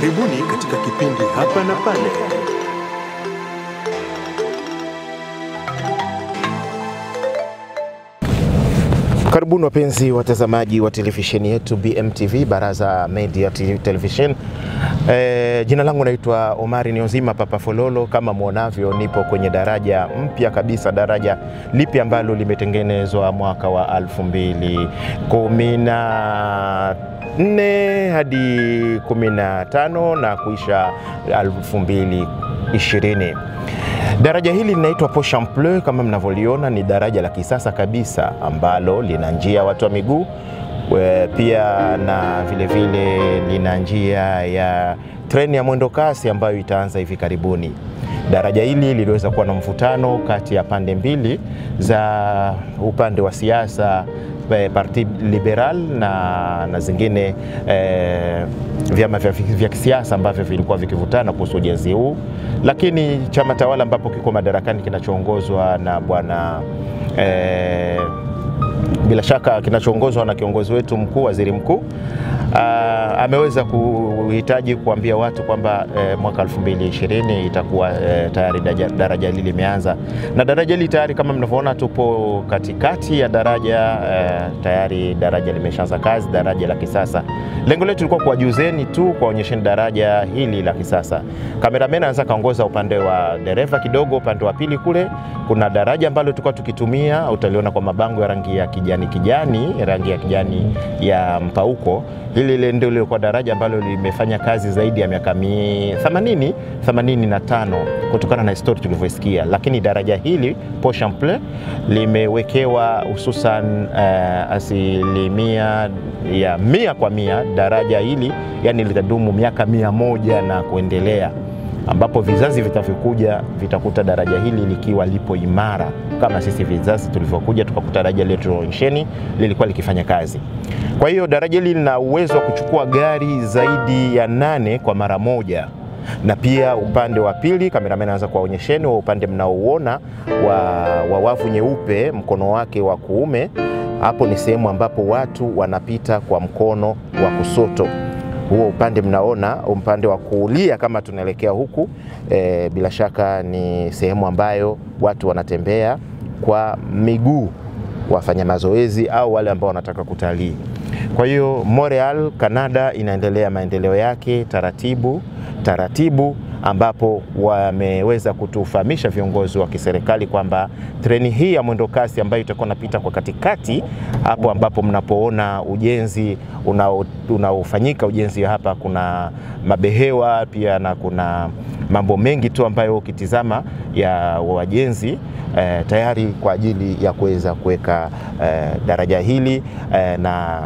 Karibuni katika kipindi Hapa na Pale. Karibuni wapenzi watazamaji wa televisheni yetu BMTV, Baraza Media Te- Television. E, jina langu naitwa Omari Niozima Papa Fololo. Kama mwonavyo, nipo kwenye daraja mpya kabisa, daraja lipi ambalo limetengenezwa mwaka wa 2014 hadi 15 na kuisha 2020. Daraja hili linaitwa Pont Champlain kama mnavyoliona, ni daraja la kisasa kabisa ambalo lina njia watu wa miguu pia na vile vile lina njia ya treni ya mwendo kasi ambayo itaanza hivi karibuni. Daraja hili liliweza kuwa na mvutano kati ya pande mbili za upande wa siasa eh, Parti Liberal na, na zingine eh, vyama vya, vya kisiasa ambavyo vilikuwa vikivutana kuhusu ujenzi huu, lakini chama tawala ambapo kiko madarakani kinachoongozwa na bwana eh, bila shaka kinachoongozwa na kiongozi wetu mkuu, waziri mkuu uh, ameweza kuhitaji kuambia watu kwamba eh, mwaka 2020 itakuwa eh, tayari daraja, hili limeanza, na daraja hili tayari kama mnavyoona tupo katikati ya daraja eh, tayari daraja limeshaanza kazi, daraja la kisasa. Lengo letu lilikuwa kuwajuzeni tu, kuwaonyesheni daraja hili la kisasa. Kameramen anaweza kaongoza upande wa dereva kidogo, upande wa pili kule kuna daraja ambalo tulikuwa tukitumia, utaliona kwa mabango ya rangi ya kijani kijani, rangi ya kijani ya mpauko. Hili ile ndio lilikuwa daraja ambalo limefanya kazi zaidi ya miaka mi 80 85 kutokana na historia tulivyosikia, lakini daraja hili Pont Champlain limewekewa hususan uh, asilimia ya mia kwa mia. Daraja hili yani litadumu miaka mia moja na kuendelea ambapo vizazi vitavyokuja vitakuta daraja hili likiwa lipo imara kama sisi vizazi tulivyokuja tukakuta daraja letu lilikuwa likifanya kazi. Kwa hiyo daraja hili lina uwezo wa kuchukua gari zaidi ya nane kwa mara moja, na pia upande wa pili kameramen anaweza kuwaonyesheni wa upande mnaouona wa, wa wavu nyeupe mkono wake wa kuume, hapo ni sehemu ambapo watu wanapita kwa mkono wa kusoto huo upande mnaona, upande wa kulia kama tunaelekea huku e, bila shaka ni sehemu ambayo watu wanatembea kwa miguu, wafanya mazoezi au wale ambao wanataka kutalii. Kwa hiyo Montreal, Canada inaendelea maendeleo yake taratibu taratibu, ambapo wameweza kutufahamisha viongozi wa kiserikali kwamba treni hii ya mwendo kasi ambayo itakuwa inapita kwa katikati hapo ambapo mnapoona ujenzi unaofanyika una ujenzi hapa, kuna mabehewa pia na kuna mambo mengi tu ambayo ukitizama ya wajenzi eh, tayari kwa ajili ya kuweza kuweka eh, daraja hili eh, na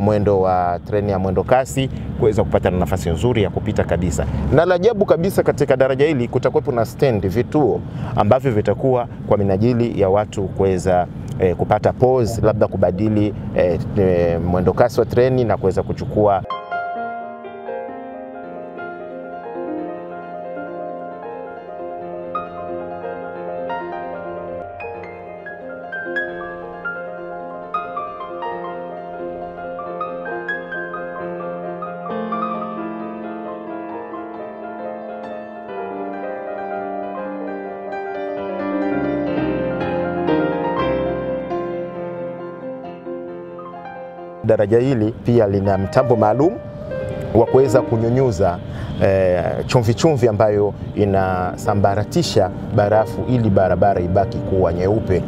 mwendo wa treni ya mwendo kasi kuweza kupata na nafasi nzuri ya kupita kabisa. Na la ajabu kabisa katika daraja hili kutakuwepo na stendi, vituo ambavyo vitakuwa kwa minajili ya watu kuweza eh, kupata pause, labda kubadili eh, eh, mwendo kasi wa treni na kuweza kuchukua daraja hili pia lina mtambo maalum wa kuweza kunyunyuza eh, chumvi chumvi ambayo inasambaratisha barafu ili barabara ibaki kuwa nyeupe.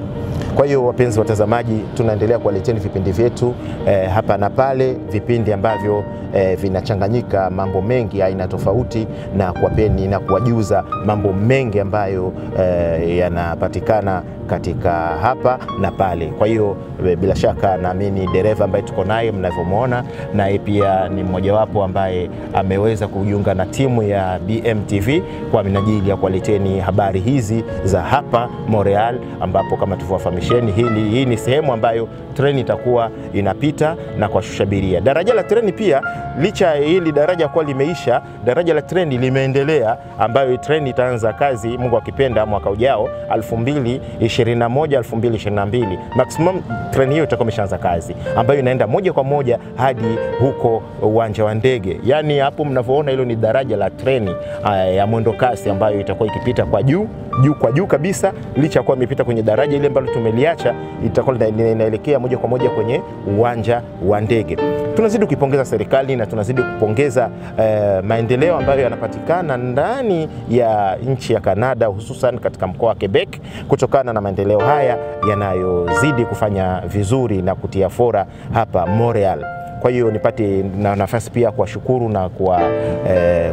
Kwa hiyo wapenzi watazamaji, tunaendelea kuwaleteni vipindi vyetu eh, hapa na pale, vipindi ambavyo eh, vinachanganyika mambo mengi aina tofauti, na kuwapeni na kuwajuza mambo mengi ambayo eh, yanapatikana katika hapa na pale. Kwa hiyo e, bila shaka naamini dereva ambaye tuko naye mnavyomwona, naye pia ni mmojawapo ambaye ameweza kujiunga na timu ya BMTV kwa minajili ya kuwaleteni habari hizi za hapa Montreal, ambapo kama tulivyowafahamisheni stesheni hili. Hii ni sehemu ambayo treni itakuwa inapita na kuwashusha abiria. Daraja la treni pia, licha ya hili daraja kuwa limeisha, daraja la treni limeendelea, ambayo treni itaanza kazi Mungu akipenda mwaka ujao 2021 2022. Maximum treni hiyo itakuwa imeshaanza kazi, ambayo inaenda moja kwa moja hadi huko uwanja wa ndege. Yaani hapo mnavyoona, hilo ni daraja la treni ya mwendo kasi ambayo itakuwa ikipita kwa juu juu kwa juu kabisa, licha ya kuwa imepita kwenye daraja ile ambalo tumeliacha, itakuwa inaelekea moja kwa moja kwenye uwanja wa ndege. Tunazidi kuipongeza serikali na tunazidi kupongeza eh, maendeleo ambayo yanapatikana ndani ya nchi ya Kanada, hususan katika mkoa wa Quebec, kutokana na maendeleo haya yanayozidi kufanya vizuri na kutia fora hapa Montreal. Kwa hiyo nipate na nafasi pia kuwashukuru na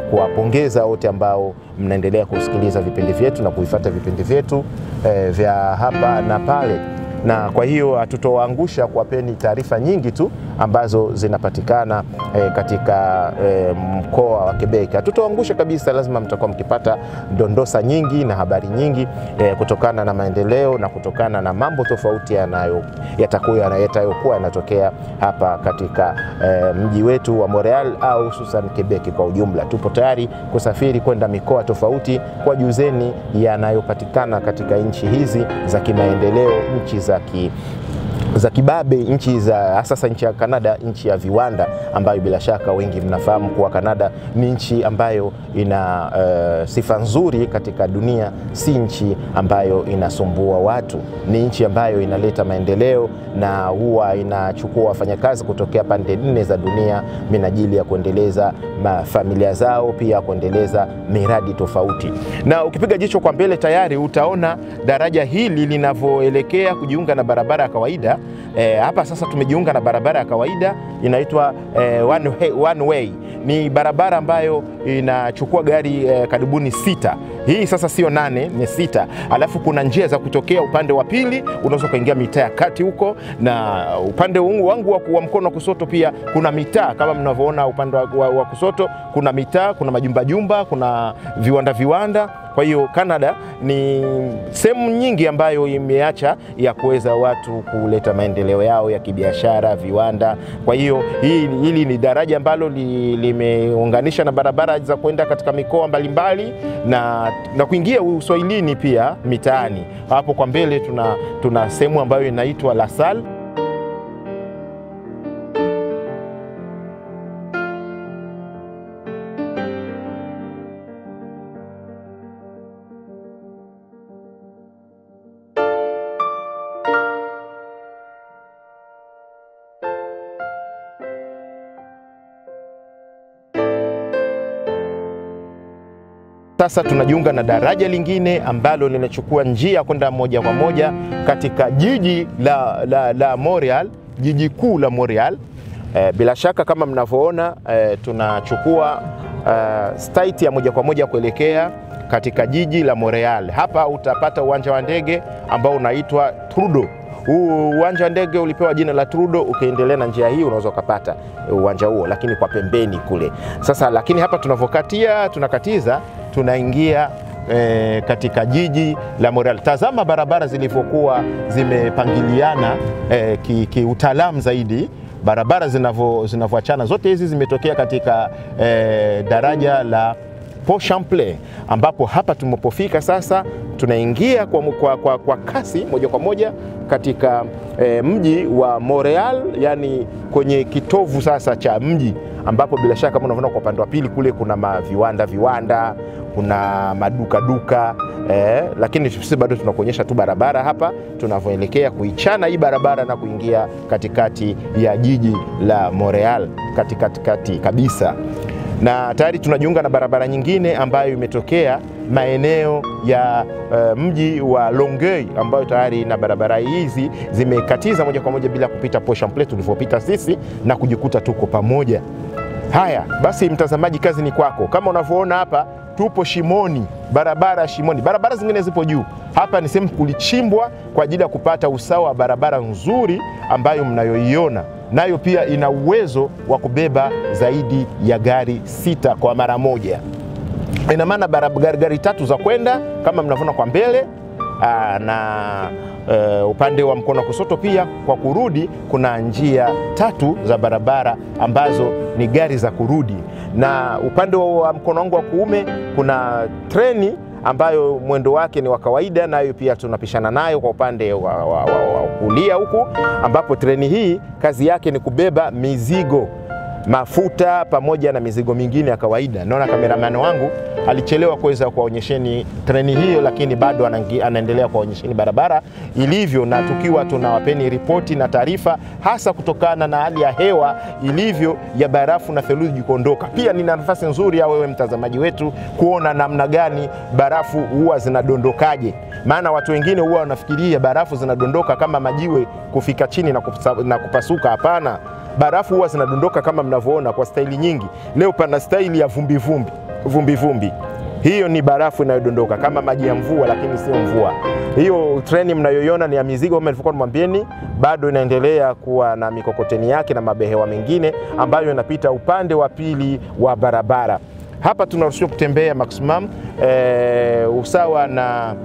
kuwapongeza eh, wote ambao mnaendelea kusikiliza vipindi vyetu na kuvifuata vipindi vyetu eh, vya hapa na pale na kwa hiyo hatutowaangusha kuwapeni taarifa nyingi tu ambazo zinapatikana e, katika e, mkoa wa Quebec. Hatutoangusha kabisa, lazima mtakuwa mkipata dondosa nyingi na habari nyingi e, kutokana na maendeleo na kutokana na mambo tofauti yanayo yatayokuwa yanatokea hapa katika e, mji wetu wa Montreal au hususan Quebec kwa ujumla. Tupo tayari kusafiri kwenda mikoa tofauti kwa juzeni yanayopatikana katika nchi hizi za kimaendeleo, nchi za ki za kibabe nchi za sasa, nchi ya Kanada, nchi ya viwanda, ambayo bila shaka wengi mnafahamu kuwa Kanada ni nchi ambayo ina uh, sifa nzuri katika dunia. Si nchi ambayo inasumbua watu, ni nchi ambayo inaleta maendeleo na huwa inachukua wafanyakazi kutokea pande nne za dunia minajili ya kuendeleza familia zao, pia kuendeleza miradi tofauti. Na ukipiga jicho kwa mbele, tayari utaona daraja hili linavyoelekea kujiunga na barabara ya kawaida. E, hapa sasa tumejiunga na barabara ya kawaida inaitwa e, one one way. Ni barabara ambayo inachukua gari e, karibuni sita. Hii sasa sio nane, ni sita. Alafu kuna njia za kutokea upande wa pili, unaweza ukaingia mitaa ya kati huko, na upande wangu wa mkono wa kusoto pia kuna mitaa kama mnavyoona. Upande wa, wa, wa kusoto kuna mitaa, kuna majumba jumba, kuna viwanda viwanda kwa hiyo Canada ni sehemu nyingi ambayo imeacha ya kuweza watu kuleta maendeleo yao ya kibiashara, viwanda. Kwa hiyo hili, hili ni daraja ambalo limeunganisha li, na barabara za kwenda katika mikoa mbalimbali na, na kuingia uswahilini pia mitaani. Hapo kwa mbele tuna, tuna sehemu ambayo inaitwa La Sasa tunajiunga na daraja lingine ambalo linachukua njia kwenda moja kwa moja katika jiji la, la, la Montreal, jiji kuu la Montreal. E, bila shaka kama mnavyoona e, tunachukua e, stait ya moja kwa moja kuelekea katika jiji la Montreal. Hapa utapata uwanja wa ndege ambao unaitwa Trudeau. Huu uwanja wa ndege ulipewa jina la Trudeau. Ukiendelea na njia hii unaweza ukapata uwanja huo, lakini kwa pembeni kule. Sasa lakini hapa tunavyokatia, tunakatiza tunaingia e, katika jiji la Montreal. Tazama barabara zilivyokuwa zimepangiliana e, kiutaalamu ki zaidi barabara zinavyoachana. Zote hizi zimetokea katika e, daraja la Pont Champlain ambapo hapa tumepofika sasa, tunaingia kwa, kwa, kwa, kwa kasi moja kwa moja katika e, mji wa Montreal, yani kwenye kitovu sasa cha mji ambapo bila shaka kama unavyoona kwa upande wa pili kule kuna maviwanda viwanda, kuna maduka duka eh, lakini sisi bado tunakuonyesha tu barabara hapa tunavyoelekea kuichana hii barabara na kuingia katikati ya jiji la Montreal katikati kabisa. Na tayari tunajiunga na barabara nyingine ambayo imetokea maeneo ya uh, mji wa Longueuil ambayo tayari na barabara hizi zimekatiza moja kwa moja bila kupita Pont Champlain tulivyopita sisi na kujikuta tuko pamoja. Haya basi, mtazamaji, kazi ni kwako. Kama unavyoona hapa, tupo shimoni, barabara ya shimoni. Barabara zingine zipo juu, hapa ni sehemu kulichimbwa kwa ajili ya kupata usawa wa barabara nzuri ambayo mnayoiona nayo pia ina uwezo wa kubeba zaidi ya gari sita kwa mara moja. Ina maana barabara gari tatu za kwenda kama mnavyoona kwa mbele aa, na Uh, upande wa mkono wa pia kwa kurudi kuna njia tatu za barabara ambazo ni gari za kurudi, na upande wa mkono wangu wa kuume kuna treni ambayo mwendo wake ni wa kawaida, nayo pia tunapishana nayo kwa upande wa, wa, wa, wa kulia huku, ambapo treni hii kazi yake ni kubeba mizigo mafuta pamoja na mizigo mingine ya kawaida. Naona kameramani wangu alichelewa kuweza kuwaonyesheni treni hiyo, lakini bado anaendelea kuwaonyesheni barabara ilivyo, na tukiwa tunawapeni ripoti na taarifa, hasa kutokana na hali ya hewa ilivyo ya barafu na theluji kuondoka. Pia nina nafasi nzuri ya wewe mtazamaji wetu kuona namna gani barafu huwa zinadondokaje, maana watu wengine huwa wanafikiria barafu zinadondoka kama majiwe kufika chini na kupasuka. Hapana, barafu huwa zinadondoka kama mnavyoona kwa staili nyingi. Leo pana staili ya vumbi vumbi vumbi hiyo ni barafu inayodondoka kama maji ya mvua, lakini sio mvua. Hiyo treni mnayoiona ni ya mizigo, kama nilivyokuwa nimwambieni, bado inaendelea kuwa na mikokoteni yake na mabehewa mengine ambayo inapita upande wa pili wa barabara. Hapa tunaruhusiwa kutembea maximum e, usawa na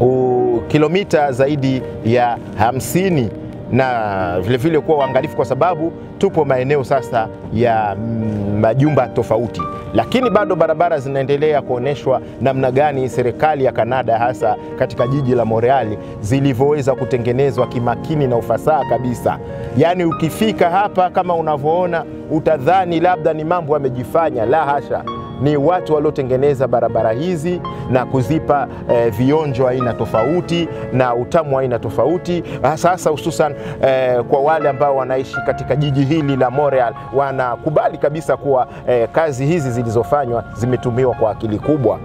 u, kilomita zaidi ya hamsini na vilevile kuwa uangalifu kwa sababu tupo maeneo sasa ya majumba tofauti, lakini bado barabara zinaendelea kuonyeshwa namna gani serikali ya Kanada hasa katika jiji la Montreal zilivyoweza kutengenezwa kimakini na ufasaha kabisa. Yaani ukifika hapa kama unavyoona utadhani labda ni mambo yamejifanya, la hasha ni watu waliotengeneza barabara hizi na kuzipa eh, vionjo aina tofauti na utamu aina tofauti, sasa hususan eh, kwa wale ambao wanaishi katika jiji hili la Montreal wanakubali kabisa kuwa eh, kazi hizi zilizofanywa zimetumiwa kwa akili kubwa.